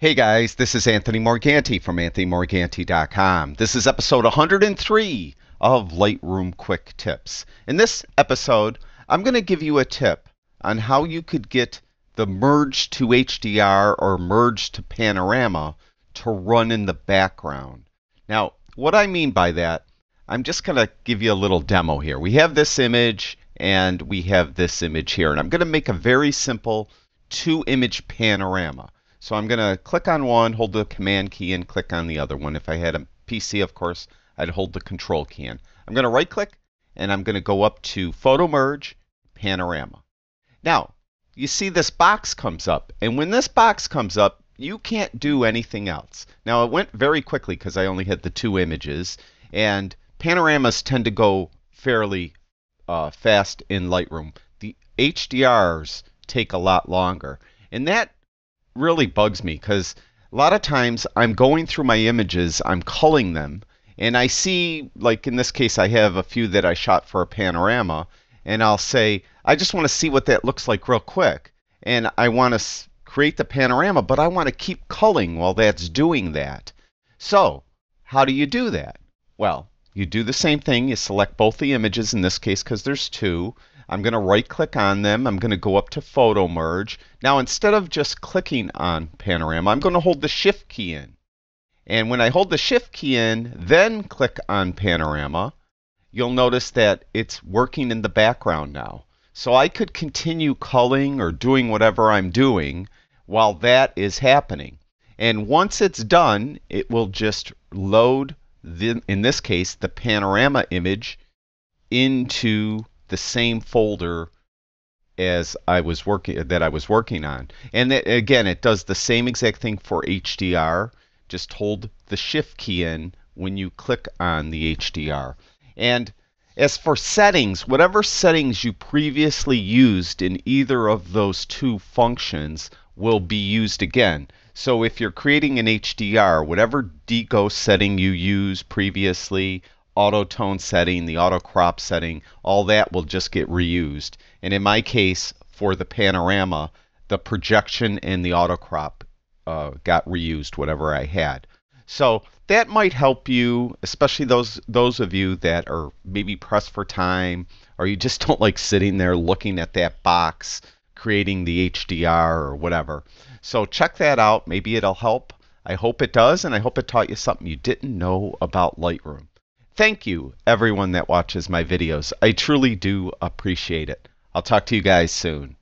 Hey guys, this is Anthony Morganti from AnthonyMorganti.com. This is episode 103 of Lightroom Quick Tips. In this episode, I'm going to give you a tip on how you could get the merge to HDR or merge to panorama to run in the background. Now, what I mean by that, I'm just going to give you a little demo here. We have this image and we have this image here, and I'm going to make a very simple two image panorama. So I'm going to click on one, hold the command key, and click on the other one. If I had a PC, of course, I'd hold the control key in. I'm going to right click and I'm going to go up to Photo Merge, Panorama. Now, you see this box comes up, and when this box comes up, you can't do anything else. Now, it went very quickly because I only had the two images, and panoramas tend to go fairly uh, fast in Lightroom. The HDRs take a lot longer. And that really bugs me because a lot of times I'm going through my images, I'm culling them, and I see, like in this case, I have a few that I shot for a panorama, and I'll say, I just want to see what that looks like real quick. And I want to create the panorama, but I want to keep culling while that's doing that. So, how do you do that? Well, you do the same thing. You select both the images in this case because there's two. I'm going to right click on them. I'm going to go up to photo merge. Now instead of just clicking on panorama, I'm going to hold the shift key in. And when I hold the shift key in, then click on panorama, you'll notice that it's working in the background now. So I could continue culling or doing whatever I'm doing while that is happening. And once it's done, it will just load, the, in this case, the panorama image into the same folder as I was working that I was working on. And that, again, it does the same exact thing for HDR. Just hold the shift key in when you click on the HDR. And as for settings, whatever settings you previously used in either of those two functions will be used again. So if you're creating an HDR, whatever deghost setting you used previously, auto tone setting, the auto crop setting, all that will just get reused. And in my case, for the panorama, the projection and the auto crop uh, got reused, whatever I had. So that might help you, especially those those of you that are maybe pressed for time, or you just don't like sitting there looking at that box, creating the HDR or whatever. So check that out. Maybe it'll help. I hope it does, and I hope it taught you something you didn't know about Lightroom. Thank you, everyone that watches my videos. I truly do appreciate it. I'll talk to you guys soon.